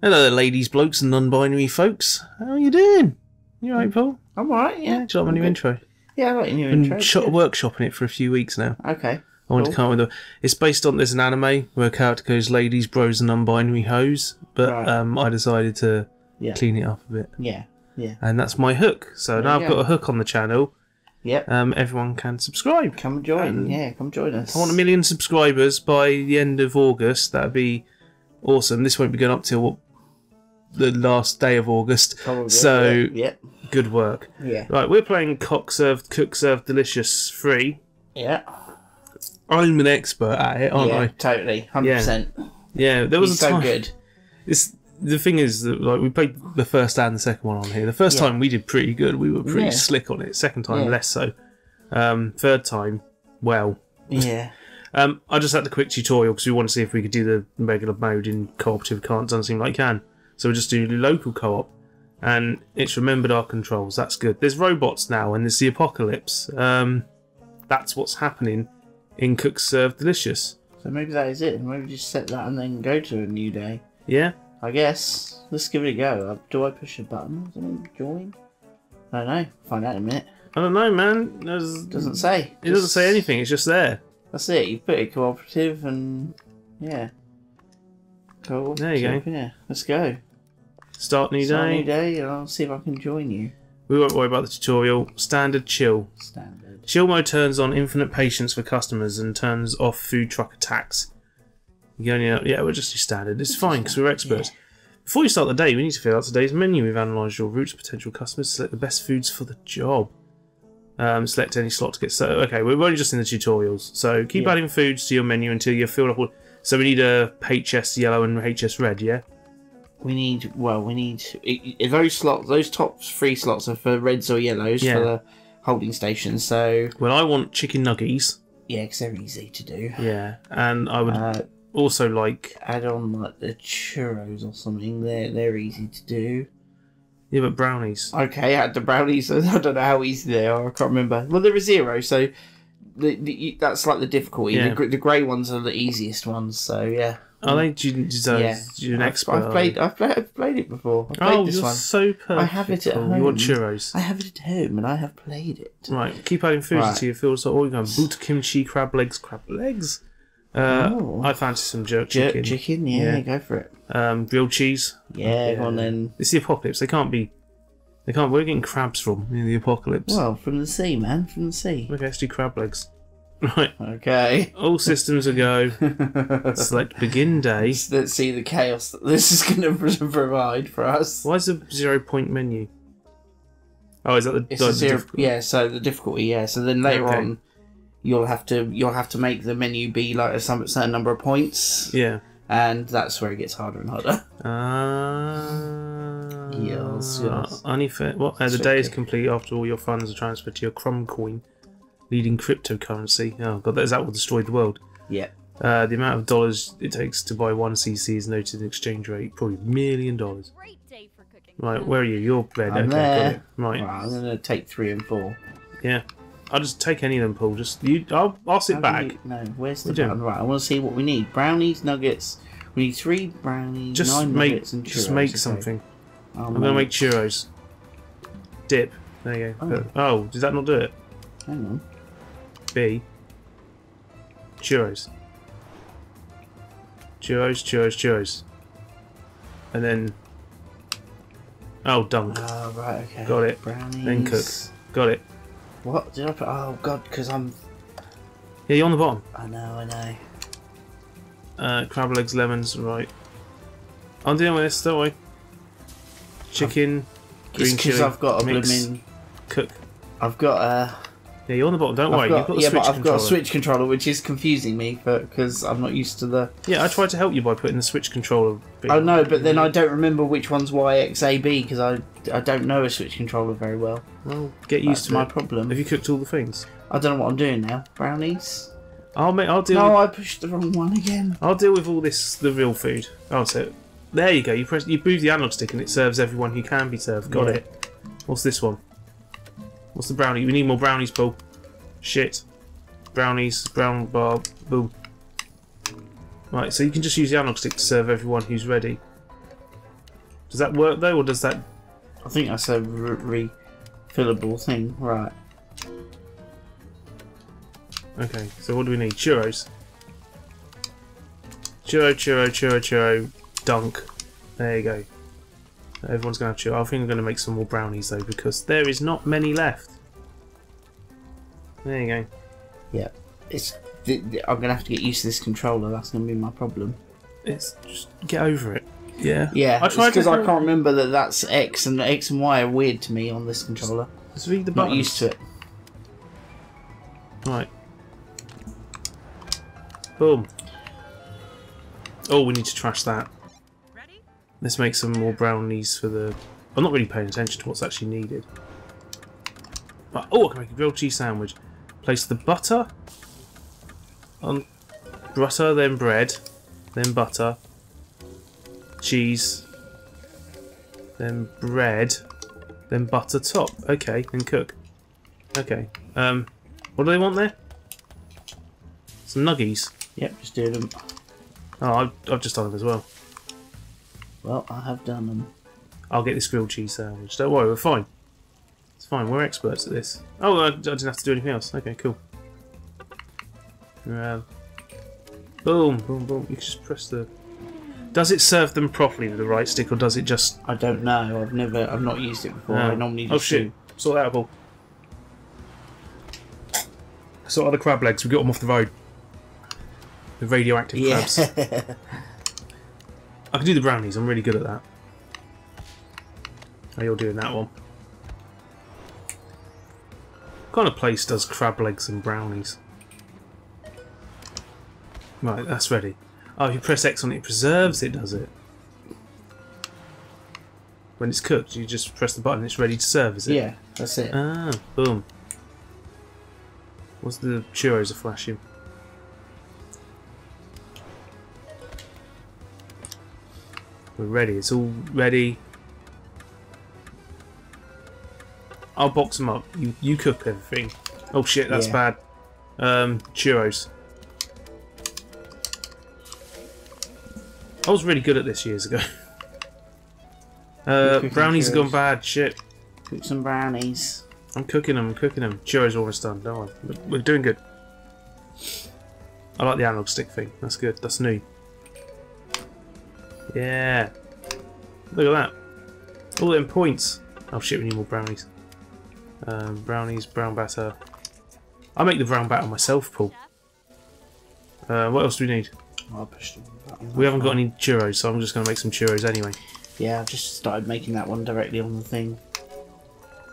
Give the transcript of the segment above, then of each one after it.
Hello, there, ladies, blokes, and non-binary folks. How are you doing? You right, Paul? I'm alright, yeah. Do you like my new intro? Yeah, I like your new Been intro. shot yeah. workshopping it for a few weeks now. Okay. I wanted Cool. to come up with a. It's based on there's an anime where a character goes ladies, bros, and non-binary hoes, but Right. um, I decided to Yeah. clean it up a bit, Yeah. Yeah. and that's my hook. So now I've go. got a hook on the channel. Yep. Um, everyone can subscribe. Come join. Um, yeah, come join us. I want a million subscribers by the end of August. That'd be awesome. This won't be going up till the last day of August. Probably, so yeah. Yep. good work. Yeah. Right, we're playing Cock Served, Cook Serve Delicious free. Yeah. I'm an expert at it, aren't yeah. I? Totally. 100%. Yeah, there was He's a so good. It's the thing is that like we played the first and the second one on here. The first Yeah. time we did pretty good. We were pretty Yeah. slick on it. Second time Yeah. less so. Um, third time, well. Yeah. Um, I just had the quick tutorial because we want to see if we could do the regular mode in cooperative. Can't doesn't seem like can. So we'll just do local co-op, and it's remembered our controls. That's good. There's robots now, and there's the apocalypse. Um, that's what's happening in Cook Serve Delicious. So maybe that is it. And maybe just set that and then go to a new day. Yeah. I guess. Let's give it a go. Uh, Do I push a button? Does it join? I don't know. Find out in a minute. I don't know, man. There's, Doesn't say. it doesn't say anything. It's just there. That's it. You put it cooperative and yeah. Cool. There you go. Yeah. Let's go. Start new Start day. new day, and I'll see if I can join you. We won't worry about the tutorial. Standard chill. Standard. Chill mode turns on infinite patience for customers and turns off food truck attacks. You only know, yeah, we're just do standard. It's fine because we're experts. Before you start the day, we need to fill out today's menu. We've analysed your routes, potential customers, select the best foods for the job. Um, select any slot to get so okay. We're only just in the tutorials, so keep Yeah. adding foods to your menu until you're filled up. All, so we need a HS yellow and HS red, yeah. We need. Well, we need i- i- those slots. Those top three slots are for reds or yellows Yeah. for the holding station. So Well, I want chicken nuggies, yeah, 'cause they're easy to do. yeah, and I would Uh, also like add on like the churros or something. They're they're easy to do. yeah, but brownies. Okay, add the brownies. I don't know how easy they are. I can't remember. Well, they're a zero, so the, the, that's like the difficulty. Yeah. The, the grey ones are the easiest ones. So yeah. Are they? Do you, you, yeah, you're an I've, expert. I've played. I've played. I've played it before. I've played Oh, this you're one. so perfect. I have it at home. You want churros? I have it at home and I have played it. Right, keep adding food Right. until you feel so. All you can boot kimchi, crab legs, crab legs. Uh, Oh. I fancy some jerk Jerk chicken. chicken, yeah, Yeah. go for it. Um, grilled cheese. Yeah, go on then. It's the apocalypse. They can't be. They can't. Where are getting crabs from in the apocalypse? Well, from the sea, man, from the sea. okay, let's do crab legs. Right, Okay. all systems are go. Select begin day. Let's, see the chaos that this is going to provide for us. Why is the zero point menu? Oh, is that the, It's the zero. difficult- Yeah, so the difficulty. Yeah, so then later Okay. on, you'll have to you'll have to make the menu be like a certain number of points, Yeah. and that's where it gets harder and harder. Uh, Yes, yes. Only fair. Well, uh, the day is complete after all your funds are transferred to your Crumb coin, leading cryptocurrency. Oh god, that is that will destroy the world. Yeah. Uh, the amount of dollars it takes to buy one CC is noted in exchange rate, probably a million dollars. Great day for cooking. Right, where are you? You're red. I'm okay, got there. it. Right, Right, I'm going to take three and four. yeah. I'll just take any of them, Paul. Just you. I'll. I'll sit How back. we- no, where's the We button? Right, I want to see what we need. Brownies, nuggets. We need three brownies, Just nine make. nuggets, and churros. Just make okay. something. I'll I'm gonna make churros. Dip. There you go. Oh. oh, did that not do it? Hang on. Churros. Churros, churros, churros. And then. Oh, dunk. Oh, right, okay. Got it. Brownies. Then cook. Got it. What did I put? Oh, God, because I'm. Yeah, you're on the bottom. I know, I know. Uh, crab legs, lemons, right. I'm dealing with this, don't I? Chicken, It's green chili, I've got a mix, blooming. cook. I've got a. Yeah, you're on the bottom. Don't worry. I've got, You've got yeah, but I've controller. got a switch controller, which is confusing me because I'm not used to the. Yeah, I tried to help you by putting the switch controller. Bit. Oh no, but then I don't remember which one's YXAB because I I don't know a switch controller very well. Well, get used That's to my it. problem. Have you cooked all the things? I don't know what I'm doing now. Brownies? I'll make. I'll deal. No, with, I pushed the wrong one again. I'll deal with all this. The real food. Oh, so there you go. You press. You move the analog stick and it serves everyone who can be served. Got Yeah. it. What's this one? What's the brownie? We need more brownies, Paul. Shit. Brownies. Brown bar. Boom. Right. So you can just use the analog stick to serve everyone who's ready. Does that work though, or does that? I think that's a re- refillable thing, right? Okay, so what do we need? Churros. Churro, churro, churro, churro, dunk. There you go. Everyone's going to have churro. I think I'm going to make some more brownies though, because there is not many left. There you go. Yeah. It's. I'm gonna have to get used to this controller. That's gonna be my problem. It's just get over it. Yeah. Yeah, I tried because I can't remember that that's X and X and Y are weird to me on this controller. Just read the Not used to it. Right. Boom. Oh, we need to trash that. Let's make some more brownies for the. I'm not really paying attention to what's actually needed. But, oh, I can make a grilled cheese sandwich. Place the butter on butter, then bread, then butter, cheese, then bread, then butter top. Okay, then cook. Okay. Um, what do they want there? Some nuggies. Yep, just do them. Oh, I've, I've just done them as well. Well, I have done them. I'll get this grilled cheese sandwich. Don't worry, we're fine. It's fine. We're experts at this. Oh, I, didn't have to do anything else. Okay, cool. Um, boom, boom, boom. You can just press the. Does it serve them properly with the right stick, or does it just? I don't know. I've never. I've not used it before. No. I normally just oh shoot. do- Sort that out. Sort out the crab legs. We got them off the road. The radioactive Yeah. crabs. I can do the brownies. I'm really good at that. Oh, you're doing that one. What kind of place does crab legs and brownies? Right, that's ready. Oh, if you press X on it, it preserves it, does it? When it's cooked, you just press the button, it's ready to serve, is it? yeah, that's it. Ah, boom. What's the churros are flashing? We're ready. It's all ready. I'll box them up. You you cook everything. Oh shit, that's Yeah. bad. Um, churros. I was really good at this years ago. Uh, brownies have gone bad. Shit. Cook some brownies. I'm cooking them, I'm cooking them. Churros are almost done, don't worry. We're doing good. I like the analog stick thing. That's good. That's new. Yeah. Look at that. All them points. Oh shit, we need more brownies. Um, brownies, brown batter. I make the brown batter myself, Paul. Uh, what else do we need? Oh, I pushed the. We haven't got any churros, so I'm just going to make some churros anyway. Yeah, I've just started making that one directly on the thing.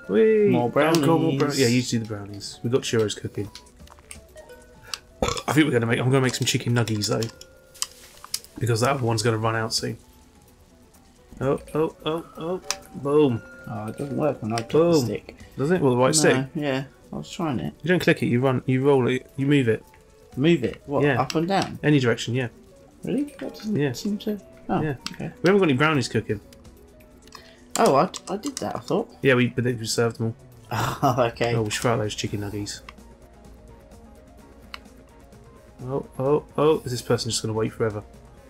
Whee! More brownies. brown- Yeah, you do the brownies. We've got churros cooking. I think we're gonna make. I'm gonna make some chicken nuggies though, because that other one's gonna run out soon. Oh, oh, oh, oh! Boom! Oh, it doesn't work when I click the stick. Does it? Well, the right stick. Yeah, I was trying it. You don't click it. You run. You roll it. You move it. Move it. What? Yeah. Up and down? Any direction. Yeah. Really? That doesn't Yeah. seem to. Oh, Yeah. okay. We haven't got any brownies cooking. Oh, I, I did that. I thought. Yeah, we but we served them all. Oh, okay. Oh, we should out those chicken nuggies. Oh, oh, oh! Is this person just gonna wait forever?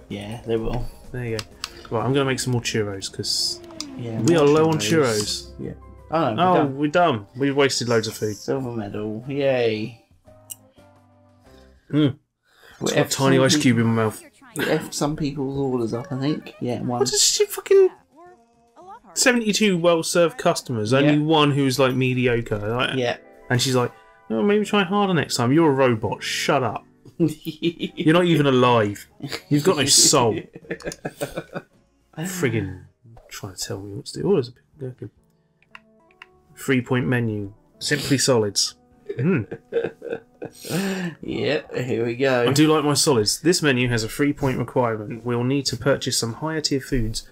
Yeah, they will. There you go. Right, I'm gonna make some more churros because Yeah. we are low on churros. Yeah. Oh no. Oh, we're done. we're done. We've wasted loads of food. Silver medal. Yay. Mm. We Got a tiny ice cube in my mouth. You're trying We effed some people's orders up, I think. Yeah, one. What is she fucking Yeah, or a lot harder. 72 well served customers, only Yeah. one who's like mediocre. Like, Yeah. And she's like, oh, maybe try harder next time. You're a robot. Shut up. You're not even alive. You've got no soul. Friggin' trying to tell me what to do. Oh, there's a. Three point menu. Simply solids. Mm. Yep, here we go. I do like my solids. This menu has a three point requirement. We'll need to purchase some higher tier foods,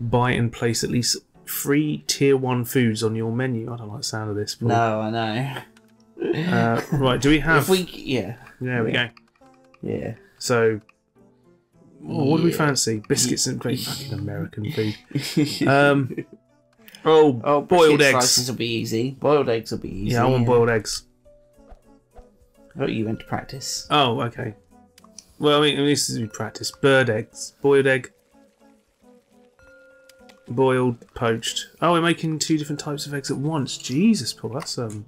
buy and place at least three tier one foods on your menu. I don't like the sound of this. Paul. No, I know. Uh, right, do we have. If we, yeah, There we go. yeah. So. oh, what do we fancy? Biscuits and great fucking American food. Um. Oh, oh, boiled eggs. Will be easy. Boiled eggs will be easy. Yeah, I want boiled eggs. Oh, you went to practice. Oh, okay. Well, I mean, this is practice. Bird eggs, boiled egg. boiled, poached. Oh, we're making two different types of eggs at once. Jesus, Paul, that's um.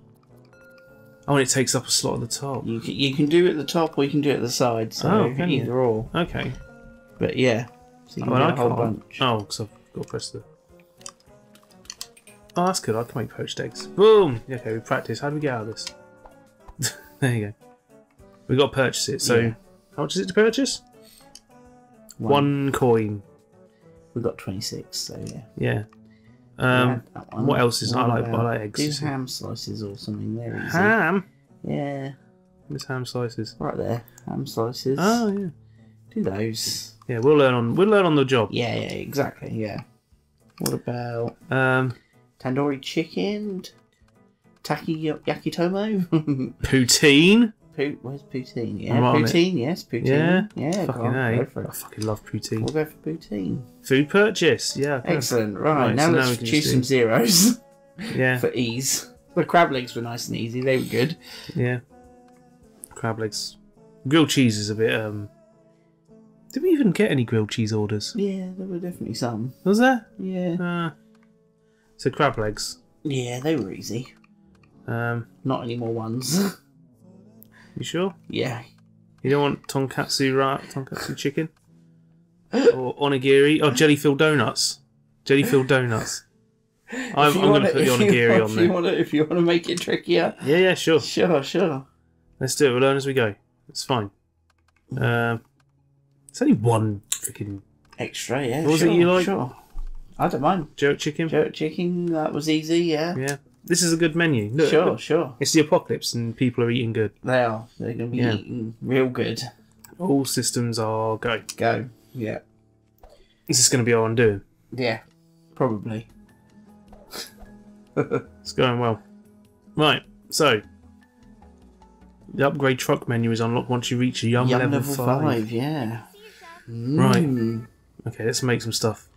Oh, and it takes up a slot at the top. You can, you can do it at the top or you can do it at the side. So Oh, can you? either or. Okay. But yeah, so you can Oh, do and a I whole can't. bunch. Oh, because I've got to press the. Oh, that's good. I can make poached eggs. Boom. Okay, we practice. How do we get out of this? there you go. We got to purchase it. So, Yeah. how much is it to purchase? One coin. We've got 26, so yeah. Yeah. Um, one. what else is- I like- I like eggs, Do ham slices or something. They're ham. Yeah, Miss ham slices. right there. Ham slices. Oh yeah. Do those. Yeah, we'll learn on we'll learn on the job. Yeah, yeah, exactly. Yeah. What about Um, tandoori chicken? Taki yakitomo? poutine. Where's poutine? Yeah, I'm poutine. Yes, poutine. Yeah. yeah. go Fucking on, for I fucking love poutine. We'll go for poutine. Food purchase. Yeah. Excellent. Right, Right, now so let's can choose some zeros Yeah. for ease. The crab legs were nice and easy. They were good. Yeah. Crab legs. Grilled cheese is a bit. Um. Did we even get any grilled cheese orders? Yeah, there were definitely some. Was there? Yeah. Uh, so crab legs. Yeah, they were easy. Um. Not any more ones. You sure? yeah. You don't want tonkatsu ra tonkatsu chicken or onigiri or jelly filled donuts? Jelly filled donuts. I'm, I'm going wanna- put the onigiri want- on if there. You wanna, if you want to make it trickier, Yeah, yeah, sure. sure, sure. Let's do it. We'll learn as we go. It's fine. Um, it's only one freaking Extra, yeah. What was it you like? Sure. I don't mind. jerk chicken. Jerk chicken, that was easy, yeah. Yeah, this is a good menu. Look, Sure, look. sure. it's the apocalypse and people are eating good. They are. They're going to be Yeah. eating real good. All systems are go. Go. Yeah. Is This is going to be our undoing. Yeah. Probably. It's going well. Right, so the upgrade truck menu is unlocked once you reach Yum, young level, level five. 5, yeah. Right. Mm. Okay, let's make some stuff.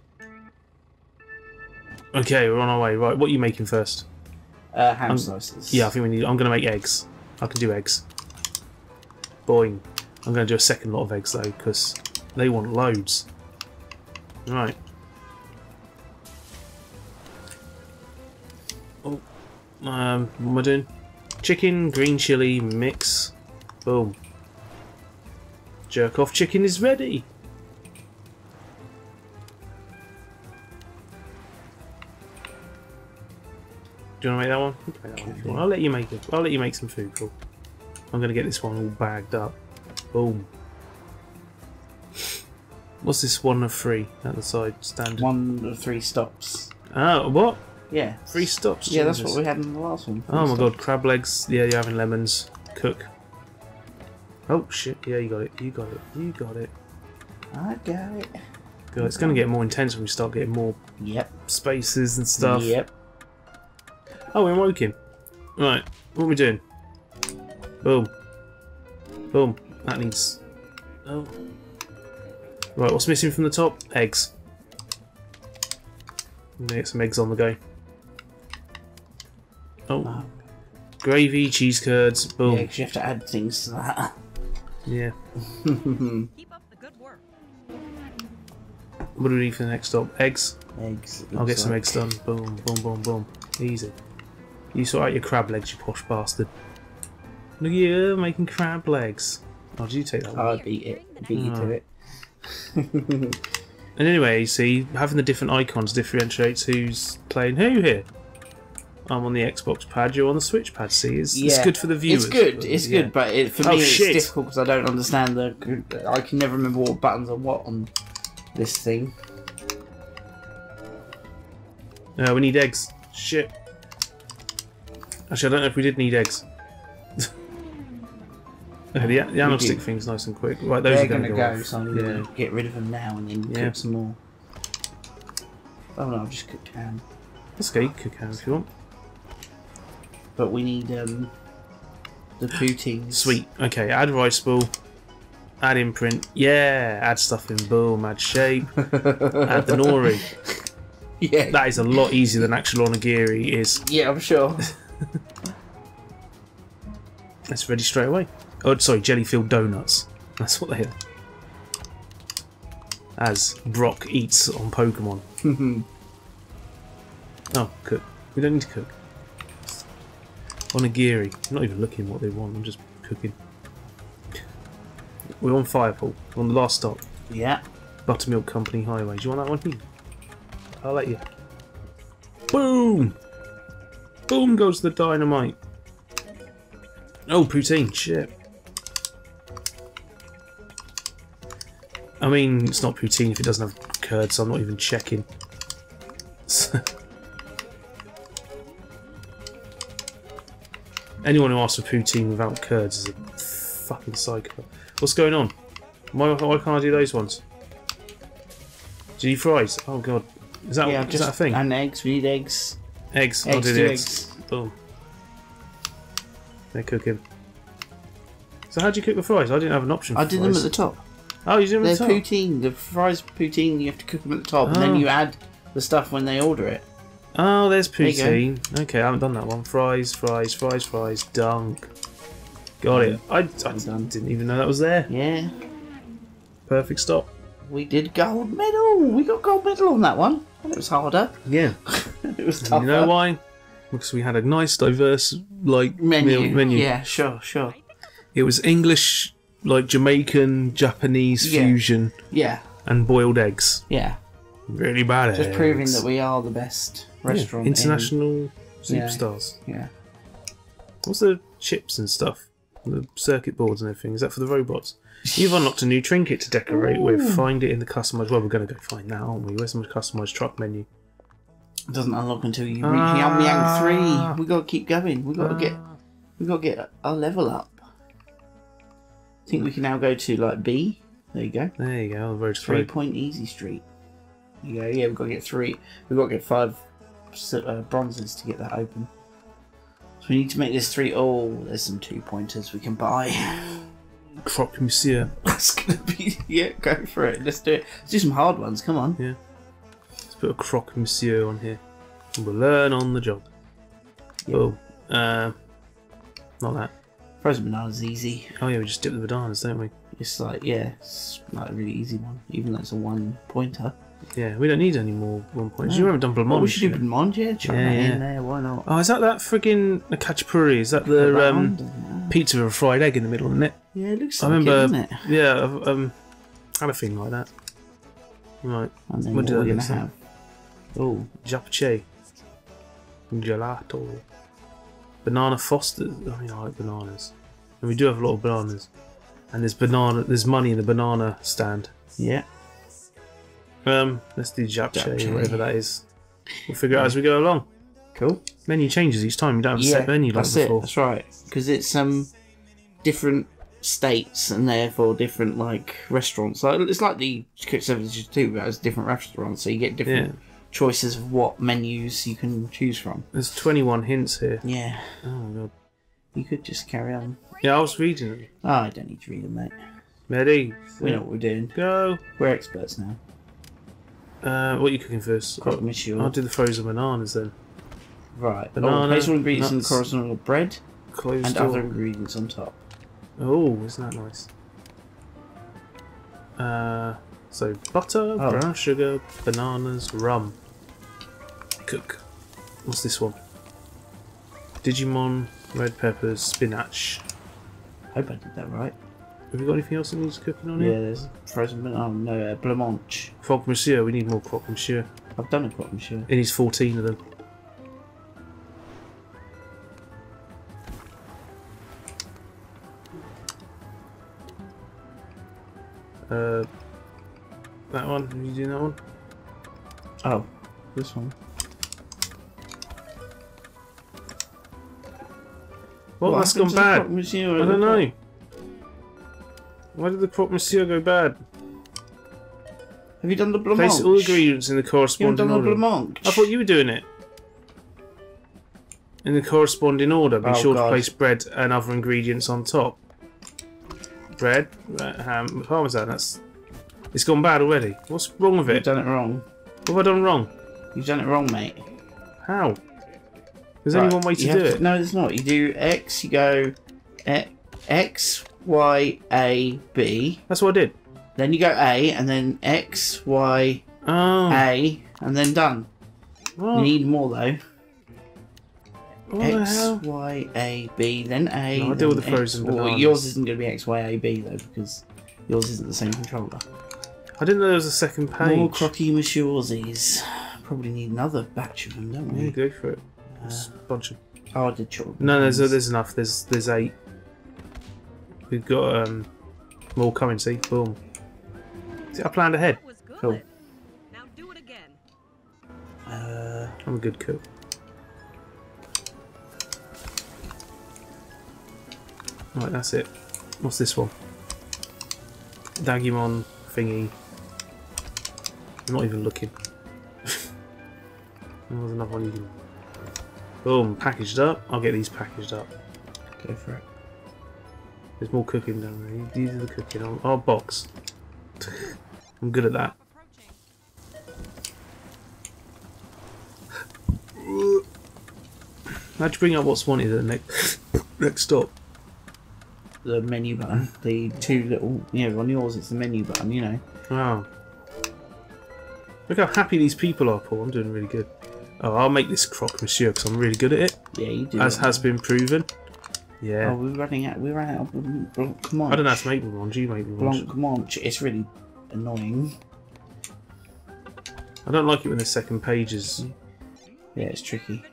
Okay, we're on our way. Right, what are you making first? Uh, ham Um, slices. Yeah, I think we need. I'm going to make eggs. I can do eggs. Boing. I'm going to do a second lot of eggs though, because they want loads. Right. Oh, um, what am I doing? Chicken, green chili mix. Boom. Jerk off chicken is ready. Do you want to make that one? Make that one if. I'll let you make it. I'll let you make some food. Cool. I'm gonna get this one all bagged up. Boom. What's this one of three at the side standard? One of three stops. Oh, what? Yeah. Three stops. Yeah, that's what we had in the last one. Oh my Three god, crab legs. Yeah, you're having lemons. Cook. Oh shit! Yeah, you got it. You got it. You got it. I got it. God, it's gonna get more intense when we start getting more Yep. spaces and stuff. Yep. Oh, we're woken. Right, what are we doing? Boom. Boom. That needs. Oh. Right, what's missing from the top? Eggs. I'm gonna get some eggs on the go. Oh. Oh. Gravy, cheese curds, boom. Yeah, boom. 'cause you have to add things to that. Yeah. Keep up the good work. What do we need for the next stop? Eggs. eggs. I'll looks get some eggs done. Boom, boom, boom, boom. Easy. You sort out your crab legs, you posh bastard. Look at you making crab legs. Oh, did you take that one? I beat it. Beat you to Oh. it. And anyway, you see, having the different icons differentiates who's playing who here. I'm on the Xbox pad, you're on the Switch pad. See, it's, it's good for the viewers. It's good. It's yeah. good, but it, for Oh, me it's shit. difficult because I don't understand the. I can never remember what buttons are what on this thing. No, we need eggs. Shit. Actually, I don't know if we did need eggs. okay, the, the do. stick thing's nice and quick. Right, those They're are going to go, go, so I'm yeah. gonna get rid of them now and then Yeah. cook some more. Oh no, I've just cooked ham. That's okay, cook ham if you want. But we need um the poutines. Sweet. Okay, add rice ball. Add imprint. Yeah, add stuff in. Boom. Add shape. add the nori. Yeah. That is a lot easier than actual onigiri is. yeah, I'm sure. That's ready straight away. Oh, sorry, jelly filled donuts. That's what they are. As Brock eats on Pokemon. Oh, cook. We don't need to cook. Onigiri. I'm not even looking what they want. I'm just cooking. We're on Firepool. We're on the last stop. Yeah. Buttermilk Company Highway. Do you want that one? I'll let you. Boom! Boom goes the dynamite. Oh, poutine. Shit. I mean, it's not poutine if it doesn't have curd, so I'm not even checking. Anyone who asks for poutine without curds is a fucking psycho. What's going on? Why, why can't I do those ones? Do you need fries? Oh god. Is that, yeah, is that a thing? and eggs. We need eggs. Eggs. I'll Eggs, do do the eggs. Boom. They're cooking. So how do you cook the fries? I didn't have an option for I did them at the top. Oh, you did them They're at the top? poutine. The fries poutine. You have to cook them at the top, and Oh. then you add the stuff when they order it. Oh, there's There poutine. Okay, I haven't done that one. Fries, fries, fries, fries. Dunk. Got it. I, I didn't even know that was there. Yeah, Perfect stop. we did gold medal. We got gold medal on that one. It was harder. Yeah. it was tougher. you know why? Because we had a nice, diverse, like Menu. meal menu. Yeah, sure, sure. It was English, like Jamaican, Japanese Yeah. fusion, Yeah, and boiled eggs. yeah. Really bad Just eggs. proving that we are the best Yeah, restaurant. in- international Yeah. superstars. yeah. What's the chips and stuff? The circuit boards and everything. Is that for the robots? You've unlocked a new trinket to decorate with. Find it in the customized. Well, we're going to go find that, aren't we? Where's my customized truck menu? It doesn't unlock until you reach Ah. Yum Yang three. We gotta keep going. We gotta get. We gotta get our level up. I think we can now go to like B. There you go. There you go. The road's Three closed. point easy street. There you go. Yeah, we've got to get three. We've got to get five uh, bronzes to get that open. So we need to make this three. Oh, there's some two pointers we can buy. Croque Monsieur. That's gonna be yeah. Go for it. Let's do it. Let's do some hard ones. Come on. Yeah. Let's put a Croque Monsieur on here. And we'll learn on the job. Oh, uh, not that. Frozen bananas easy. Oh yeah, we just dip the bananas, don't we? It's like yeah, it's like a really easy one. Even though it's a one pointer. Yeah, we don't need any more one points. No. You haven't done Well, blancmange. we should do blancmange. Yeah, chuck Yeah, that yeah. in there. Why not? Oh, is that that friggin' khachapuri? Is that the that um, on, doesn't it? pizza with a fried egg in the middle, isn't it? Yeah, it looks I like remember, it, doesn't it? yeah, I've, um, had a thing like that. Right, And then What what, do we're gonna have? Oh, japchae, gelato, banana foster. I mean, I like bananas, and we do have a lot of bananas. And there's banana, there's money in the banana stand. yeah. Um, let's do japchae, Japchae. whatever that is. We'll figure it out as we go along. Cool. Menu changes each time. You don't have a yeah, set menu like that's before. it. That's right. Because it's um different states and therefore different like restaurants. Like it's like the quick services too, but it's different restaurants, so you get different Yeah. choices of what menus you can choose from. There's 21 hints here. Yeah, Oh my god. you could just carry on. Yeah, I was reading it. Oh, I don't need to read them, mate. Ready? We know what we're doing. Go. We're experts now. Uh, what are you cooking first? Monsieur. I'll do the frozen bananas then. Right. Banana, oh, place all ingredients in the nuts. corresponding bread Closed and door. other ingredients on top. Oh, isn't that nice? Uh, so butter, Oh. brown sugar, bananas, rum. Cook. What's this one? Digimon, red peppers, spinach. Hope I did that right. Have you got anything else that needs cooking on Yeah, there's frozen. Oh, no, uh, blancmange. Croque Monsieur. We need more croque monsieur. I've done a croque monsieur. It needs 14 of them. Uh, that one. Are you doing that one? Oh, this one. Well, What that's gone bad. I don't know. Why did the croque monsieur go bad? Have you done the blancmange? Place all ingredients in the You corresponding done order. I thought you were doing it. In the corresponding order, be Oh, sure God. to place bread and other ingredients on top. Bread, ham, parmesan. That's it's gone bad already. What's wrong with it? You've done it wrong. What have I done wrong? You've done it wrong, mate. How? There's Right, only one way to you do it. No, there's not. You do X, you go X, Y, A, B. That's what I did. Then you go A, and then X, Y, Oh, A, and then done. We need more though. what X? Y, A, B, then A. No, I deal with the X. frozen Well, bananas. yours isn't going to be X, Y, A, B though because yours isn't the same controller. I didn't know there was a second page. More crocky Machiorzes. Probably need another batch of them, don't we? Yeah, go for it. A bunch of Oh, I did chocolate. No, there's there's enough. There's there's eight. We've got um more coming. See, boom. See, I planned ahead. That was good. Cool. Now do it again. Uh, I'm a good cook. Right, that's it. What's this one? Dagimon thingy. I'm not even looking. There's another one you can. Boom, packaged up. I'll get these packaged up. go for it. There's more cooking down there. These are the cooking. I'll, I'll box. I'm good at that. How'd you bring up what's wanted at the next next stop? The menu button. The two little. Yeah, on yours it's the menu button. You know. Wow. Look how happy these people are, Paul. I'm doing really good. Oh, I'll make this croque monsieur because I'm really good at it, Yeah, you do. as has been proven. Yeah. Oh, we're running out. We ran out of bl- blancmange. I don't know how to make blancmange. You make blancmange. Blanc manche. It's really annoying. I don't like it when the second page is. Yeah, it's tricky.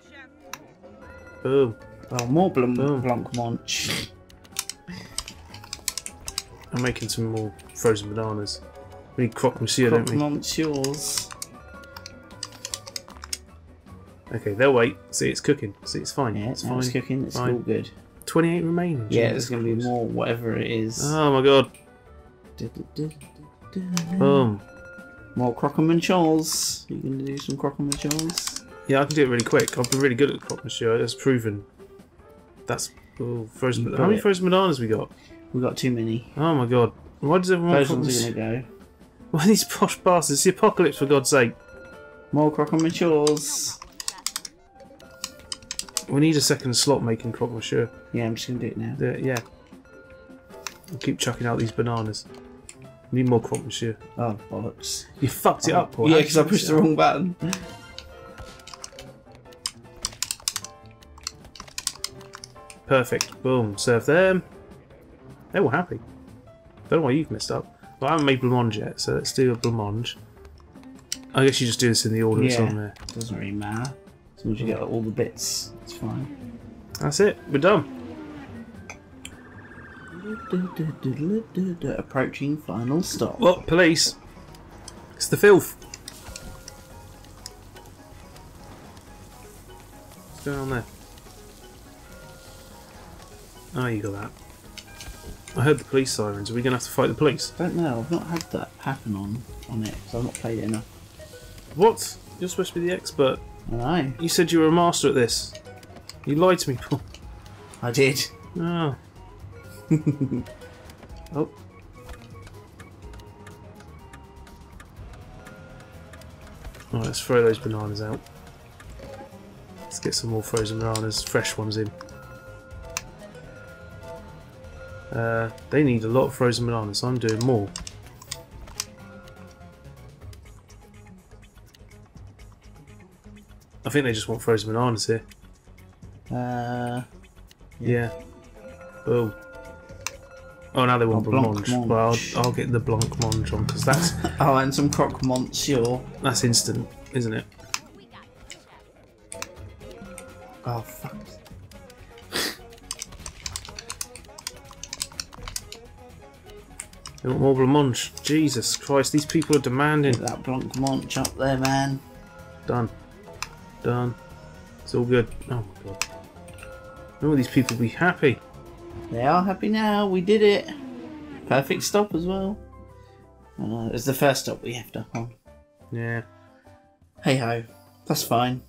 Boom. Well, more blanc, Boom. blancmange. I'm making some more frozen bananas. We need croque monsieur, Croque don't we? monsieurs. Okay, they'll wait. See, it's cooking. See, it's fine. Yeah, it's fine. it's cooking. It's Fine. all good. 28 remaining. Yeah, Jesus there's going to be more, whatever it is. Oh my god. Boom. More croque monsieurs. You going to do some croque monsieurs? Yeah, I can do it really quick. I've been really good at croque monsieur. That's proven. That's oh, frozen. How many it. frozen bananas we got? We got too many. Oh my god. Why does everyone Those ones are monsieur? going to go. Why these posh bastards? It's the apocalypse for God's sake. More croque monsieurs. We need a second slot making croque monsieur. Yeah, I'm just going to do it now. Yeah, yeah. I'll keep chucking out these bananas. Need more croque monsieur. Oh, bollocks. You fucked it oh, up, Paul. yeah, because I pushed the wrong button. Perfect. Boom. Serve them. They're all happy. Don't know why you've messed up. Well, I haven't made blancmange yet, so let's do a blancmange. I guess you just do this in the order it's on there. Doesn't really matter. As long as you get all the bits, it's fine. That's it. We're done. Approaching final stop. Well, police. It's the filth. What's going on there? Oh, you got that. I heard the police sirens. Are we going to have to fight the police? I don't know. I've not had that happen on on it so I've not played it enough. What? You're supposed to be the expert. I know. You said you were a master at this. You lied to me, Paul. I did. Oh. Oh, Right, let's throw those bananas out. Let's get some more frozen bananas, fresh ones in. Uh, they need a lot of frozen bananas. I'm doing more. Think they just want frozen bananas here. uh, Yeah. Boom. Oh, now they want Oh, blancmange. blancmange. Well, I'll, I'll get the blancmange on because that's oh, and some croque monsieur. that's instant, isn't it? Oh fuck. They want more blancmange. Jesus Christ, these people are demanding. Get that blancmange up there, man. Done. Done. It's all good. Oh my god. All these people be happy. They are happy now. We did it. Perfect stop as well. Uh, it's the first stop we have to on. Yeah. Hey ho, that's fine.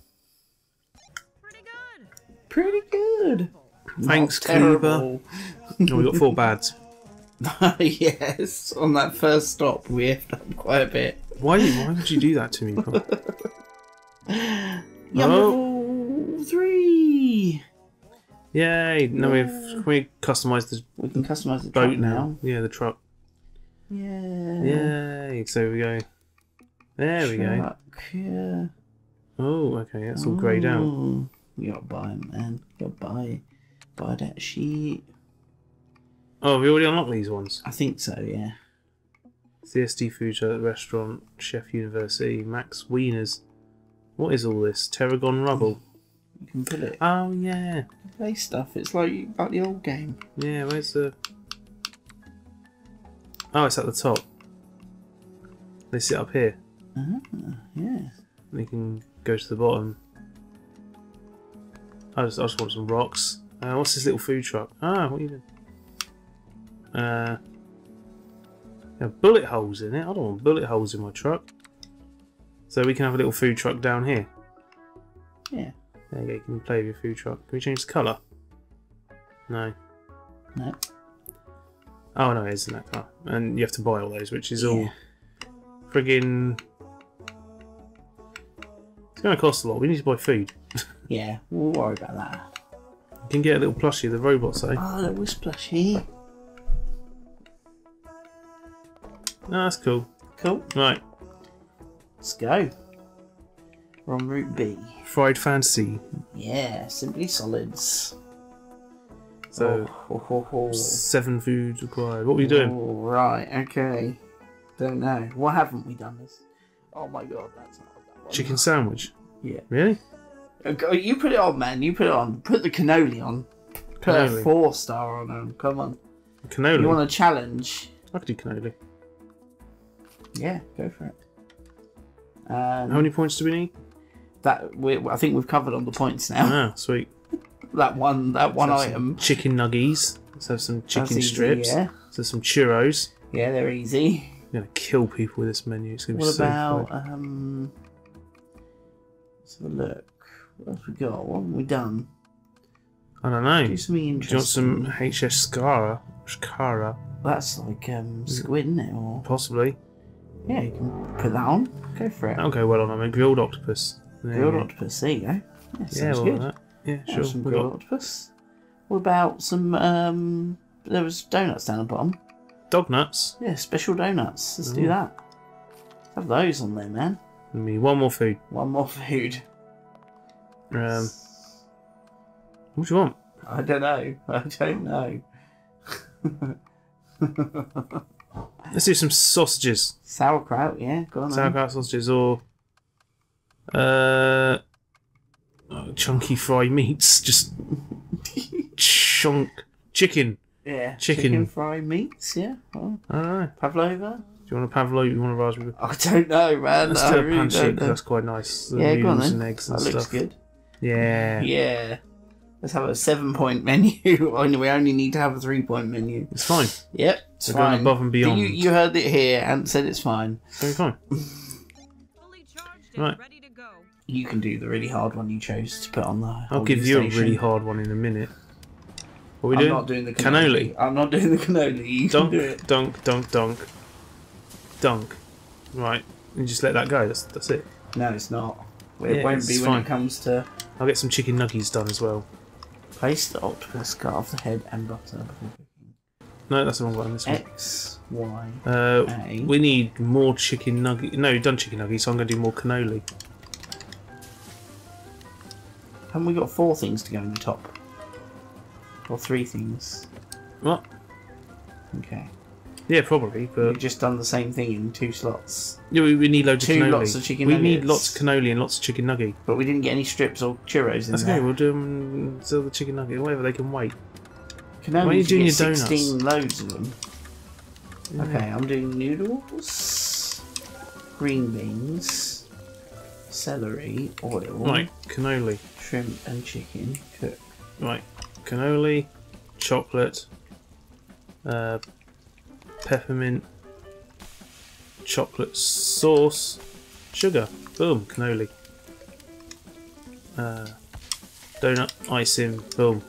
Pretty good. Pretty good. Thanks, terrible. Oh, we got four bads. yes, on that first stop we effed up quite a bit. Why? Why would you do that to me? Paul? Yum Oh. three. Yay! Now we've can we customise the We can customize the truck boat now. Yeah, the truck. Yeah. Yay! So we go. There we go. Truck, Yeah. Oh, okay, that's all greyed out. You gotta buy man. You gotta buy, buy that shit. Oh, we already unlocked these ones. I think so, yeah. CSD Food Restaurant, Chef University, Max Wieners. What is all this? Terragon Rubble. You can put it. Oh yeah, Play stuff. It's like like the old game. yeah. Where's the? Oh, it's at the top. They sit up here. Ah, yeah. You can go to the bottom. I just, I just want some rocks. Uh, what's this little food truck? Ah, what are you doing? Uh, bullet holes in it. I don't want bullet holes in my truck. So we can have a little food truck down here. Yeah. There you go. You can play with your food truck. Can we change the colour? No. No. Oh no, it isn't that colour. And you have to buy all those, which is all friggin'. It's going to cost a lot. We need to buy food. Yeah. We'll worry about that. You can get a little plushie of the robots though. Oh, that was plushie. No, that's cool. Cool. Right, Let's go. We're on route B. fried fantasy. Yeah. Simply solids. So Oh, seven foods required. What are we doing? Oh, right. Okay. Don't know. What haven't we done this? Oh my god, that's not that one. Chicken sandwich. Yeah. Really? Okay, oh, You put it on, man. You put it on. Put the cannoli on. Put Cannoli. a four star on them. Come on. Cannoli. You want a challenge? I could do cannoli. Yeah, go for it. Um, How many points do we need? that we, I think we've covered on the points now. Ah, sweet. that one, that one Let's have some item. Chicken nuggies. Let's have some chicken easy, strips. Yeah, Let's have some churros. yeah, they're easy. I'm gonna kill people with this menu. It's gonna be What so about fun. um? Let's have a look. What else we got? What have we done? I don't know. Do something Do you want some HS Skara? Skara, That's like um squid, isn't it? Or possibly. Yeah, you can put that on. Go for it. That'll go well on a grilled octopus. There Grilled octopus. There you go. Yeah, Yeah, sounds well, good. Yeah, Yeah, sure. some grilled got octopus. What about some um? There was donuts down the bottom. dog nuts. Yeah, special donuts. Let's Ooh. do that. Have those on there, man. Me one more food. One more food. Um, what do you want? I don't know. I don't know. Let's do some sausages. Sauerkraut, yeah. Go on. then. Sauerkraut sausages or uh, oh, chunky fried meats. Just chunk chicken. Yeah. Chicken. fried meats, yeah. Oh, I don't know. pavlova. Do you want a pavlova? You want a raspberry? I don't know, man. Let's I do a really pancake. don't 'cause. That's quite nice. The Yeah, go on then. and eggs and That looks good. Yeah. Yeah. Let's have a seven point menu. Only we only need to have a three point menu. It's fine. Yep, it's We're going above and beyond. You, you heard it here and said it's fine. It's going fine. Fully charged and Right. ready to go. You can do the really hard one you chose to put on the. I'll give you a really hard one in a minute. What are we I'm doing? not doing the Cannoli. cannoli. I'm not doing the cannoli. You can do it. dunk, dunk, dunk, dunk. Right, and just let that go. That's that's it. No, it's not. It Yeah, won't be it's when fine. it comes to I'll get some chicken nuggies done as well. Place the octopus, cut off the head and butter before cooking. No, that's the wrong one. This one. X, Y. Uh, A. we need more chicken nugget. No, done chicken nuggets, so I'm going to do more cannoli. Haven't we got four things to go in the top? Or three things? What? Okay. Yeah, probably, But We've just done the same thing in two slots. yeah, we, we need loads Two of cannoli. lots of chicken we need nuggets. lots of cannoli and lots of chicken nugget. But we didn't get any strips or churros in That's there. okay. We'll do them. Sell the chicken nugget, whatever. They can wait. Can Why are you doing get your donuts? 16 loads of them. Okay, I'm doing noodles, green beans, celery, oil, Right, cannoli. shrimp and chicken. Cook. Right, cannoli, chocolate, uh, peppermint, chocolate sauce, sugar. Boom, cannoli. Uh, donut icing. Boom.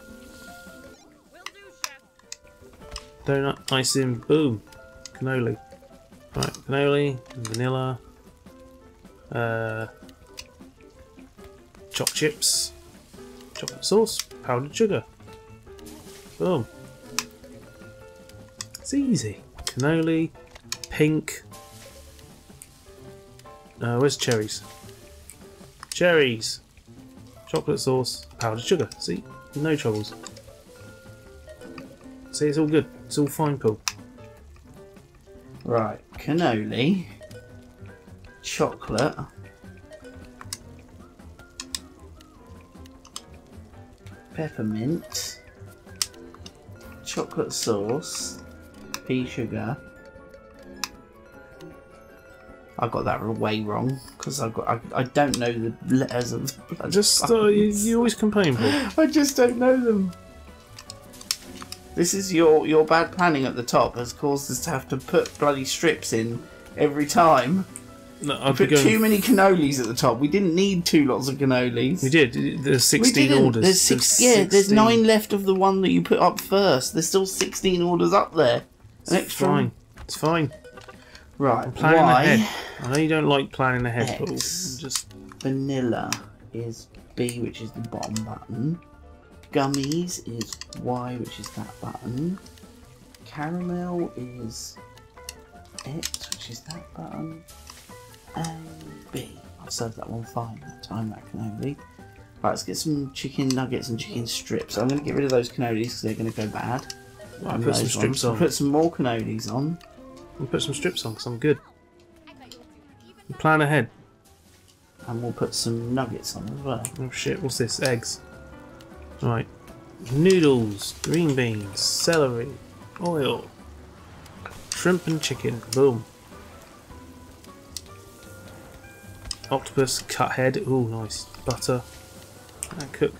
Donut icing. Boom. Cannoli. Right, cannoli, vanilla, uh, choc chips, chocolate sauce, powdered sugar. Boom. It's easy. Cannoli, pink. Uh, where's cherries? cherries, chocolate sauce, powdered sugar. See, no troubles. See, it's all good. It's all fine, Paul. Right, cannoli, chocolate, peppermint, chocolate sauce, pea sugar. I got that way wrong because I got I, I don't know the letters of the Just uh, you, you always complain, Paul. I just don't know them. This is your your bad planning at the top has caused us to have to put bloody strips in every time. No, I'd be Put too many cannolis at the top. We didn't need two lots of cannolis. We did. There's 16 orders. There's six. Yeah, there's nine left of the one that you put up first. There's still sixteen orders up there. It's extra. fine. It's fine. Right. Planning Why? ahead. I know you don't like planning ahead. X. Just Vanilla is B, which is the bottom button. Gummies is Y, which is that button. Caramel is X, which is that button. And B. I served that one fine that time, that cannoli. Right, let's get some chicken nuggets and chicken strips. I'm going to get rid of those cannolis because they're going to go bad. I And put some strips ones. on. Put some more cannolis on. I'll put some strips on because I'm good. Plan ahead. And we'll put some nuggets on as well. Oh shit, what's this? Eggs. Right. Noodles, green beans, celery, oil, shrimp and chicken. Boom. Octopus, cut head. Ooh, nice. Butter. And cook.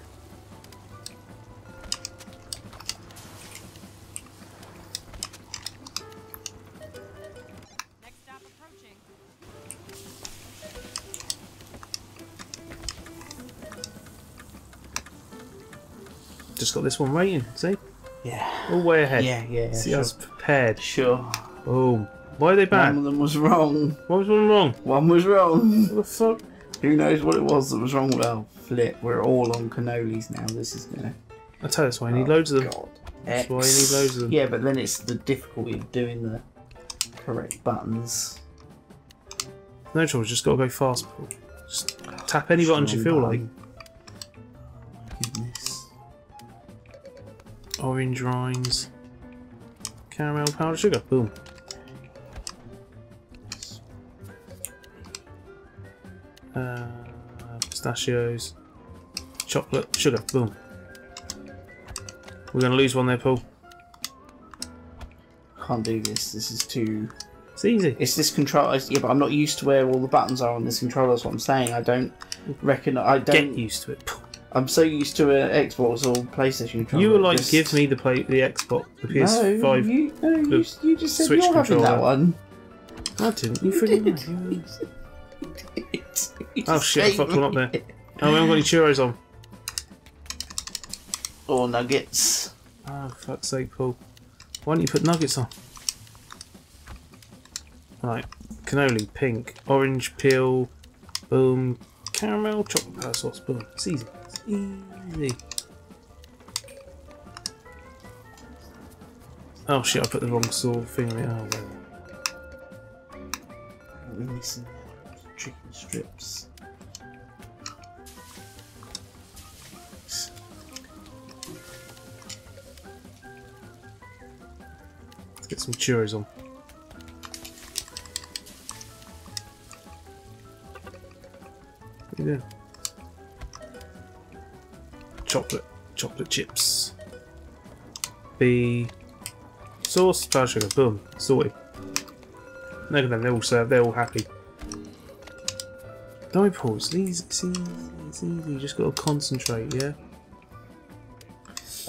Just got this one waiting. See? Yeah. All way ahead. Yeah, yeah, See, sure. I was prepared. Sure. Boom. Why are they back? One of them was wrong. What was one wrong? One was wrong. What the fuck? Who knows what it was that was wrong? Well, flip. We're all on cannolis now. This is gonna. I tell you, that's why I need oh, loads of them. God. That's X. why you need loads of them. Yeah, but then it's the difficulty of doing the correct buttons. No trouble, just gotta go fast. Just tap any buttons you feel like. Goodness. Orange rinds, caramel powdered sugar. Boom. Uh, pistachios, chocolate, sugar. Boom. We're gonna lose one there, Paul. Can't do this. This is too. It's easy. It's this control. Yeah, but I'm not used to where all the buttons are on this controller. That's what I'm saying. I don't reckon. I don't. get used to it. I'm so used to an Xbox or PlayStation controller. You were like, just- give me the play, the Xbox, the PS5. you, no, you, you just said Switch you're having that one. I didn't. You freaking. Oh shit! I fucked one up there. Oh, we haven't got any churros on. Or nuggets. Oh, fuck's sake, Paul. Why don't you put nuggets on? Right, cannoli, pink, orange peel, boom, caramel, chocolate powder sauce, boom. It's easy. Easy. Oh shit, I put the wrong of thing it. Oh, well. We're missing chicken strips. Let's get some churros on. Chocolate, chocolate chips. B sauce, powdered sugar, boom, sorted. Look at them, they're all served, they're all happy. Don't pause, it's easy, it's easy, it's easy, you just gotta concentrate, yeah?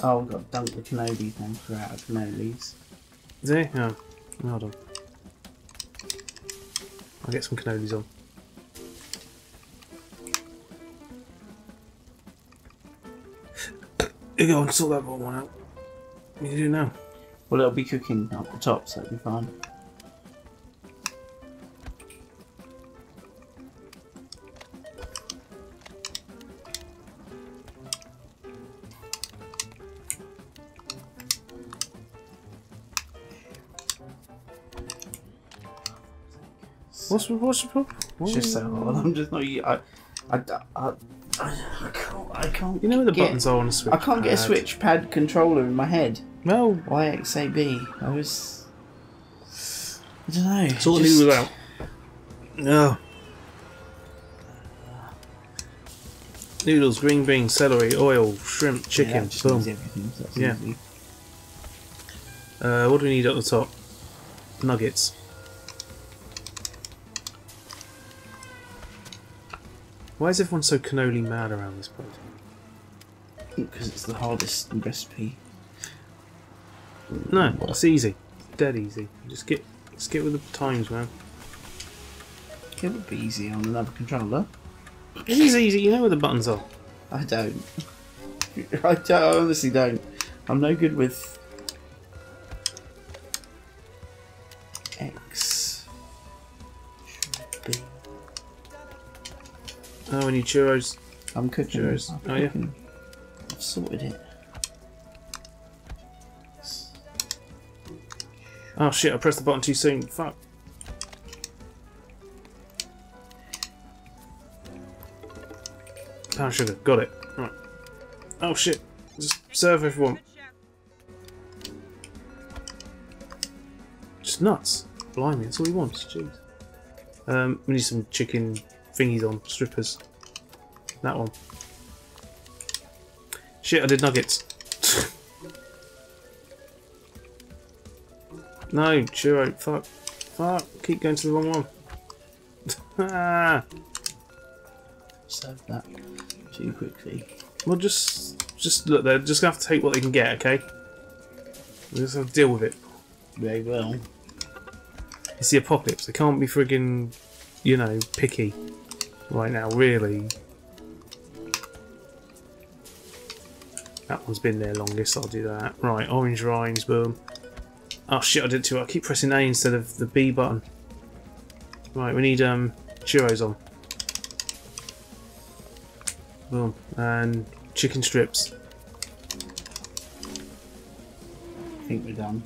Oh, we've got to dunk the cannolis now. We're out of cannolis. Is it? No. Hold on. I'll get some cannolis on. You go and sort that bottom one out. What do you do now? Well, it'll be cooking up the top, so it'll be fine. What's what's the problem? It's just so hard. I'm just not. I, I, I, I, I can't. I can't. You know where the get, buttons are on a switch? I can't get a switch pad controller in my head. Well, YXAB. I was. I don't know. it's all just- new without. No. Noodles, green beans, celery, oil, shrimp, chicken. just boom. so Yeah. Uh, what do we need at the top? Nuggets. Why is everyone so cannoli mad around this place? Because it's the hardest recipe. No, it's easy. Dead easy. Just get, just get with the times, man. It would be easy on another controller. It is easy. You know where the buttons are. I don't. I don't. I honestly don't. I'm no good with need churros. I'm cooking. Churros. I'm Oh, yeah. I've sorted it. Oh shit! I pressed the button too soon. Fuck. Pound sugar. Got it. Right. Oh shit! Just serve everyone. Just nuts. Blimey, that's all he wants. Jeez. Um, we need some chicken thingies on strippers. That one. Shit, I did nuggets. no, churro. Fuck. Fuck. Keep going to the wrong one. Serve that too quickly. Well, just, just look. They're just gonna have to take what they can get. Okay. We just have to deal with it. Very well. It's the apocalypse. They can't be friggin', you know, picky right now, really. That one's been there longest, I'll do that. Right, orange rinds, boom. Oh shit, I did too. I keep pressing A instead of the B button. Right, we need um churros on. Boom. And chicken strips. I think we're done.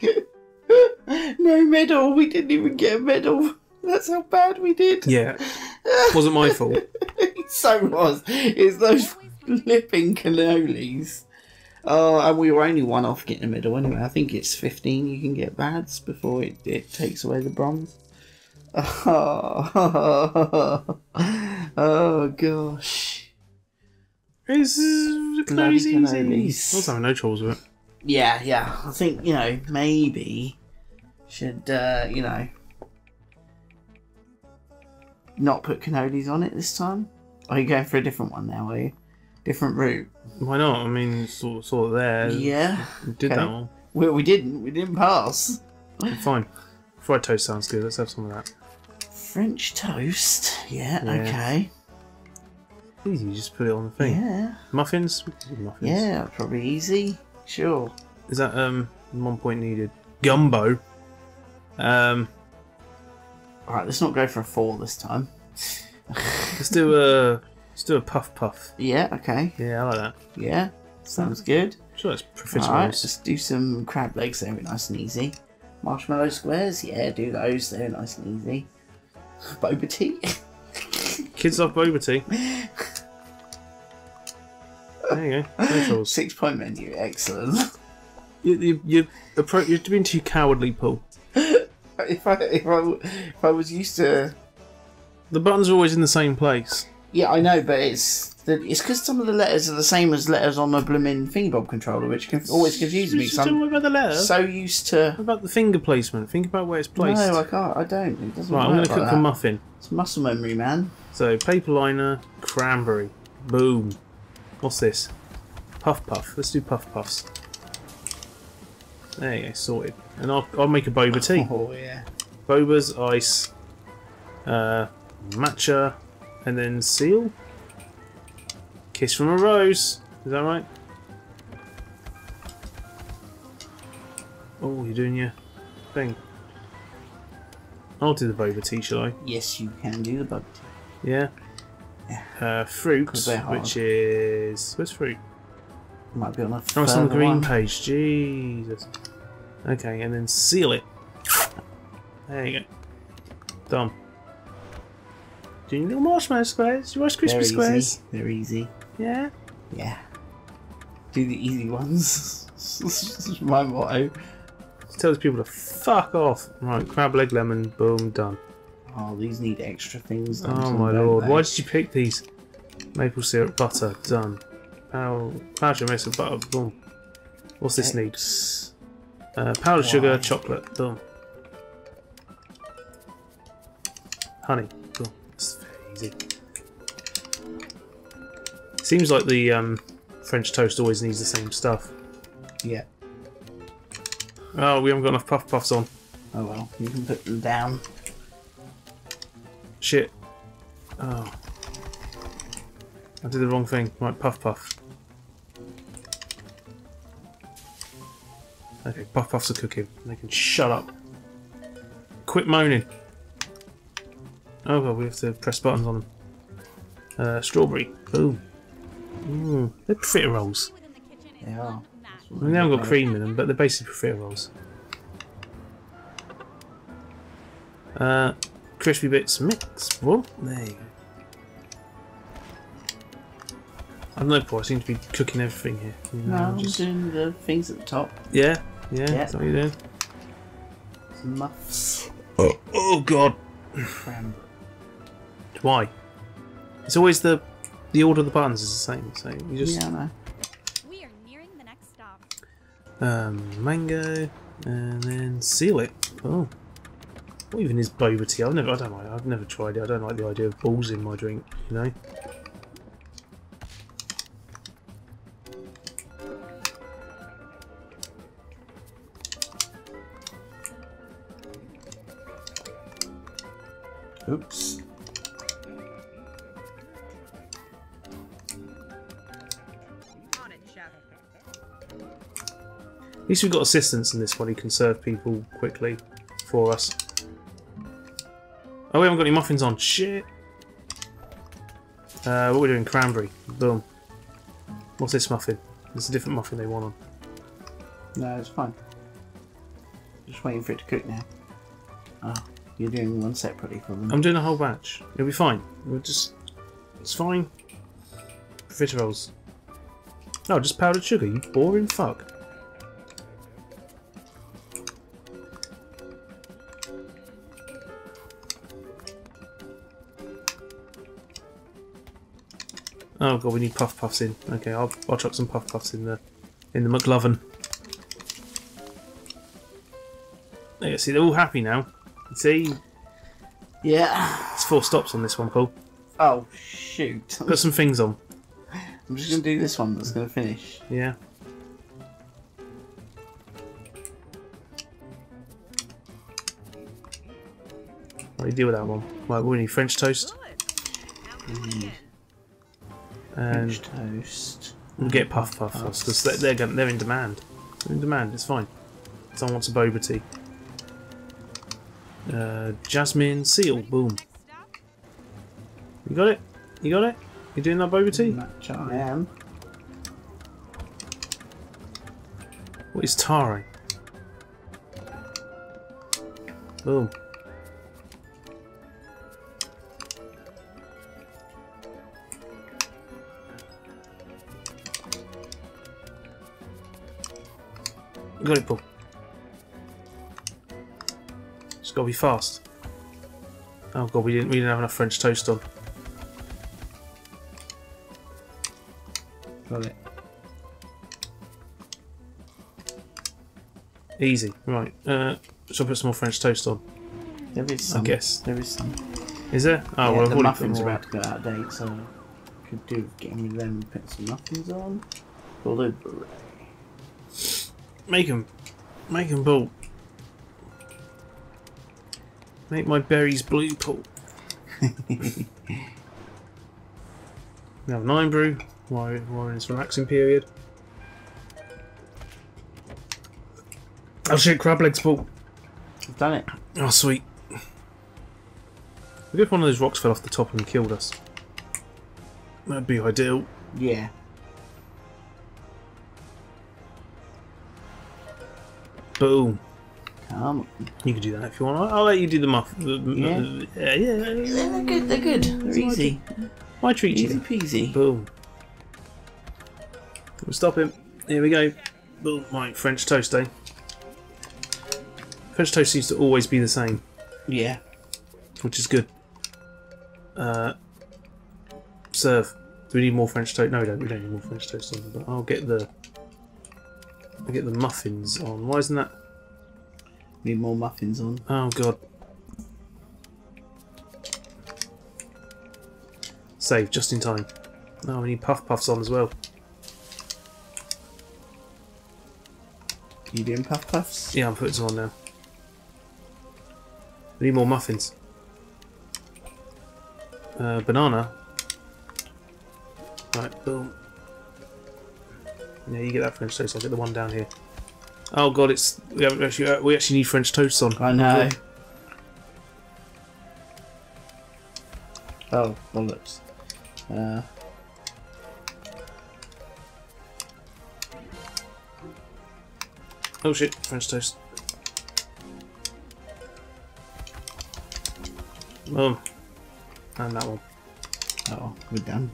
no medal. We didn't even get a medal. That's how bad we did. Yeah. Wasn't my fault. so was. It's those flipping cannolis. Oh, and we were only one off getting the medal anyway. I think it's 15 you can get bads before it, it takes away the bronze. Oh, oh gosh. It's uh, cannolis. I was having no troubles with it. Yeah, yeah. I think, you know, maybe should, uh, you know, not put cannolis on it this time. Are you going for a different one now, are you? Different route? Why not? I mean, sort, sort of there. Yeah. We did okay. that one. Well, we didn't. We didn't pass. Fine. Fried toast sounds good. Let's have some of that. French toast. Yeah, Yeah. okay. Easy, you just put it on the thing. Yeah. Muffins? We can do Muffins. Yeah, probably easy. Sure. Is that um one point needed? Gumbo. Um, Alright, let's not go for a four this time. let's do a let's do a puff puff. Yeah, okay. Yeah, I like that. Yeah, sounds good. Sure, it's professional. Alright, let's just do some crab legs. They're nice and easy. Marshmallow squares. Yeah, do those. They're nice and easy. Boba tea. Kids love boba tea. There you go. Six point menu. Excellent. You, you, you appro- you're being too cowardly, Paul. if I if I if I was used to The buttons are always in the same place. Yeah, I know, but it's the, it's because some of the letters are the same as letters on the blooming fingerbob controller, which can always confuses me. 'cause don't worry about the letter. so used to. What about the finger placement? Think about where it's placed. No, I can't. I don't. It doesn't right, I'm going to cook that. a muffin. It's muscle memory, man. So, paper liner, cranberry. Boom. What's this? Puff puff. Let's do puff puffs. There you go, sorted. And I'll, I'll make a boba tea. Oh yeah. Boba's ice, uh, matcha, and then seal. Kiss from a rose. Is that right? Oh, you're doing your thing. I'll do the boba tea, shall I? Yes, you can do the bug. Yeah. Yeah. Uh, fruit, 'Cause which is where's fruit? Might be on a Oh, it's on the green one. page. Jesus. Okay, and then seal it. There you go. Done. Do your little marshmallow squares? You Rice They're squares? easy. They're easy. Yeah. Yeah. Do the easy ones. is my motto. Tells people to fuck off. Right, crab leg lemon, boom, done. Oh, these need extra things. Oh my lord, they? why did you pick these? Maple syrup, butter, done. Pow, powdered mix of butter, boom. What's this need? Uh, powdered sugar, chocolate, done. Honey, boom. It's very easy. Seems like the um, French toast always needs the same stuff. Yeah. Oh, we haven't got enough puff puffs on. Oh well, you can put them down. Shit. Oh. I did the wrong thing. Right, puff puff. Okay, puff puffs are cooking. They can shut up. Quit moaning. Oh god, we have to press buttons on them. Uh, strawberry. Boom. Mmm. They're profiteroles. They are. I mean, they haven't got cream in them, but they're basically profiteroles. Uh, crispy bits mix. Whoa, there you go. I don't know, Paul. I seem to be cooking everything here. You No, I'm just- doing the things at the top. Yeah, yeah, Yeah. that's what you're doing. Some muffs. Oh, oh god. Cranberry. Why? It's always the the order of the buttons is the same. So you just Yeah, I know. We are nearing the next stop. um mango and then seal it. Oh. What even is boba tea? I've never I don't like I've never tried it. I don't like the idea of balls in my drink, you know? Oops. At least we've got assistants in this one who can serve people quickly for us. Oh, we haven't got any muffins on. Shit. Uh, what are we doing? Cranberry. Boom. What's this muffin? It's a different muffin they want on. No, it's fine. Just waiting for it to cook now. Oh, you're doing one separately for them. I'm doing a whole batch. It'll be fine. We'll just. It's fine. Profiteroles. No, just powdered sugar, you boring fuck. Oh god, we need puff puffs in. Okay, I'll I'll chuck some puff puffs in the in the McLovin. There you see, they're all happy now. See, yeah. it's four stops on this one, Paul. Oh, shoot. Put some things on. I'm just going to do this one that's going to finish. Yeah. How do you deal with that one. Right, we need French toast Good. Now and French toast. we'll get puff puff because they're they're, going, they're in demand. They're in demand. It's fine. Someone wants a boba tea. Uh, jasmine seal. Boom. You got it. You got it. You doing that boba tea? Match I am. What is tare? Boom. Got it, Paul. Just gotta be fast. Oh god, we didn't we didn't have enough French toast on. Got it. Easy. Right. Uh, shall I put some more French toast on? There is some. I guess. There is some. Is there? Oh, yeah, well, the muffins are about to go out of date, so could do with getting rid of them and putting some muffins on. Blueberry. Make them. Make them blue. Make my berries blue, Paul. we have iron brew while while in its relaxing period. Oh shit, crab legs, Paul. I've done it. Oh, sweet. What if one of those rocks fell off the top and killed us? That'd be ideal. Yeah. Boom. Come on. You can do that if you want. I'll, let you do the muff. the- Yeah. yeah, yeah. They're good, they're good. They're easy. I treat Easy you. peasy. Boom. We'll stop him. Here we go. Boom. Right, French toast, eh? French toast seems to always be the same, Yeah. which is good. Uh, serve. Do we need more French toast? No, we don't. We don't need more French toast on. But I'll get the. I'll get the muffins on. Why isn't that? Need more muffins on. Oh god. Save just in time. Oh, we need puff puffs on as well. You doing puff puffs? Yeah, I'm putting some on now. We need more muffins. Uh, banana. Right, boom. Yeah, you get that French toast. I'll get the one down here. Oh god, it's we haven't actually uh, we actually need French toast on. I know. Oh, bollocks. Uh, Oh shit, French toast. Boom. And that one. oh, we're done.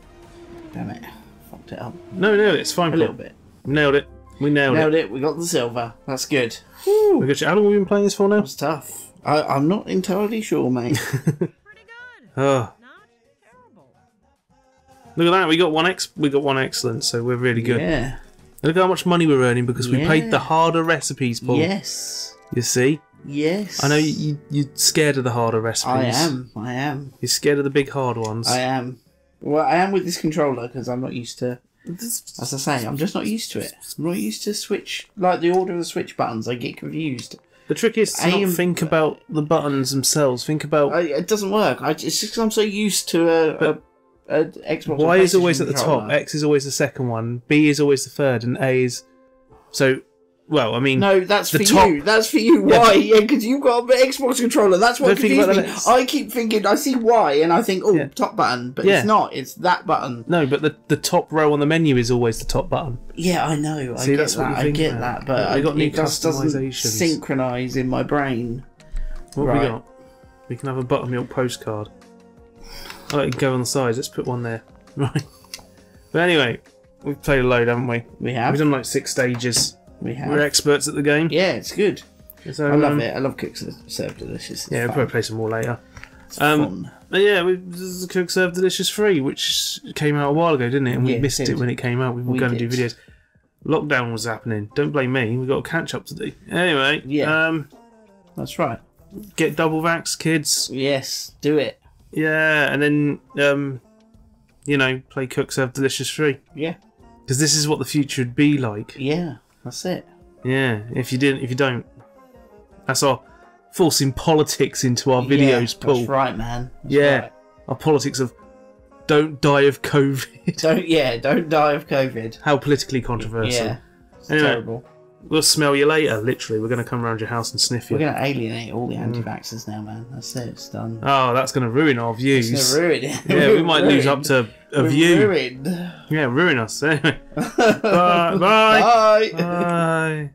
Damn it. Fucked it up. No, no, it's fine. A little bit. We nailed it. We nailed, Nailed it. it. We got the silver. That's good. We got you. How long have we been playing this for now? That's tough. I, I'm not entirely sure, mate. Pretty good. Oh, Not terrible. look at that. We got one ex. We got one excellent. So we're really good. Yeah. Look how much money we're earning because we Yeah. paid the harder recipes, Paul. Yes. You see, Yes. I know you, you you're scared of the harder recipes. I am. I am. You're scared of the big hard ones. I am. Well, I am with this controller because I'm not used to. As I say, I'm just not used to it. I'm not used to switch like the order of the switch buttons. I get confused. the trick is to Aim- not think about the buttons themselves. Think about I, it doesn't work. I, it's just 'cause I'm so used to a, a, a Xbox. Y is always at the top. X is always the second one, B is always the third, and A is. So, well, I mean, No, that's for top- you. That's for you. Why? Yeah, because you've got an Xbox controller. That's what confused me. that. I keep thinking I see why, and I think, oh, Yeah. top button, but Yeah. it's not. It's that button. no, but the the top row on the menu is always the top button. Yeah, I know. I get that. I get now. that, but we got new it just doesn't synchronize in my brain. What have Right. we got? We can have a buttermilk postcard. I let it go on the sides. Let's put one there. Right. But anyway, we've played a load, haven't we? We have. We've done like six stages. We have. We're experts at the game. Yeah, it's good. So, I love um, it. I love Cook Serve Delicious. It's Yeah, we'll probably play some more later. It's um, fun. But yeah, we, this is Cook Serve Delicious Free, which came out a while ago, didn't it? And we Yeah, missed it did. when it came out. We were We going to do videos. Lockdown was happening. Don't blame me. We've got a catch up to do. Anyway, Yeah. um, That's right. get double vax, kids. Yes, do it. Yeah, and then, um, you know, play Cook Serve Delicious Free. Yeah, Because this is what the future would be like. yeah. That's it. Yeah, if you didn't, if you don't, that's our forcing politics into our videos, yeah, Paul. That's right, man. That's Yeah. right. Our politics of don't die of COVID. Don't yeah. Don't die of COVID. How politically controversial. Yeah. It's Anyway. terrible. We'll smell you later, literally. We're going to come around your house and sniff you. We're gonna alienate all the Mm. anti-vaxxers now, man. That's it. It's done. Oh, that's going to ruin our views. It's views. gonna ruin it. Yeah, we might lose up to a We're view. Ruined. Yeah, ruin us. Eh? Anyway. bye. Bye. Bye. Bye.